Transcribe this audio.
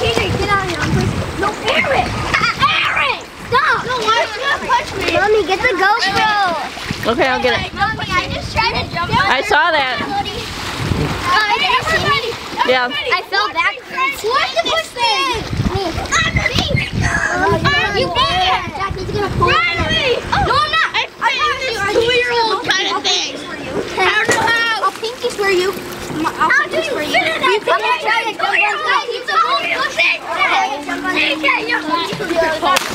TJ, get out of here. I'm pushing. No, Aaron! Aaron! Stop! No, why are you gonna push me? Mommy, get the GoPro. Okay, I'll get it. Mommy, I just tried to jump I saw that. Yeah. I fell backwards. Who has to push me? Me. Oh, you can't. Jackie's gonna pull Riley! Oh. No, I'm not. I fit in this two-year-old kind of thing. I don't know how. I'll pinky swear you. I'll pinky swear you. You can try to